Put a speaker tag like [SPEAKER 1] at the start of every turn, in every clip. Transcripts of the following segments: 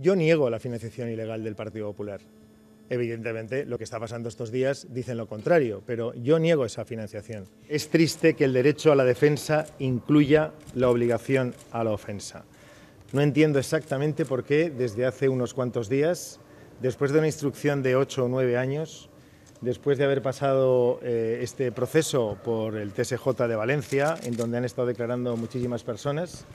[SPEAKER 1] Yo niego la financiación ilegal del Partido Popular. Evidentemente, lo que está pasando estos días dicen lo contrario, pero yo niego esa financiación. Es triste que el derecho a la defensa incluya la obligación a la ofensa. No entiendo exactamente por qué desde hace unos cuantos días, después de una instrucción de ocho o nueve años, después de haber pasado eh, este proceso por el TSJ de Valencia, en donde han estado declarando muchísimas personas,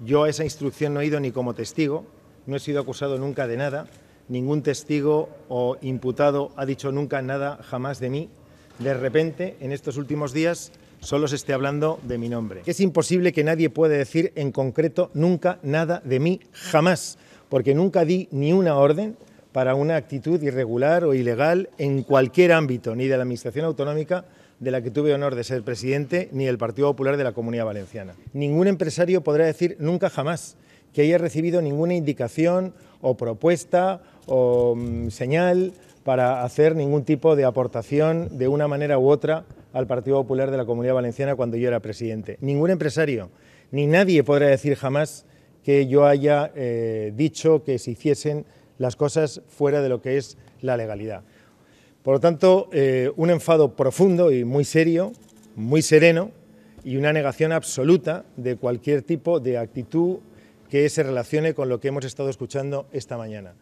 [SPEAKER 1] yo a esa instrucción no he ido ni como testigo, no he sido acusado nunca de nada, ningún testigo o imputado ha dicho nunca nada jamás de mí. De repente, en estos últimos días, solo se esté hablando de mi nombre. Es imposible que nadie pueda decir en concreto nunca nada de mí, jamás, porque nunca di ni una orden para una actitud irregular o ilegal en cualquier ámbito, ni de la Administración Autonómica de la que tuve honor de ser presidente, ni del Partido Popular de la Comunidad Valenciana. Ningún empresario podrá decir nunca jamás que haya recibido ninguna indicación o propuesta o mm, señal para hacer ningún tipo de aportación de una manera u otra al Partido Popular de la Comunidad Valenciana cuando yo era presidente. Ningún empresario, ni nadie podrá decir jamás que yo haya eh, dicho que se hiciesen las cosas fuera de lo que es la legalidad. Por lo tanto, eh, un enfado profundo y muy serio, muy sereno y una negación absoluta de cualquier tipo de actitud que se relacione con lo que hemos estado escuchando esta mañana.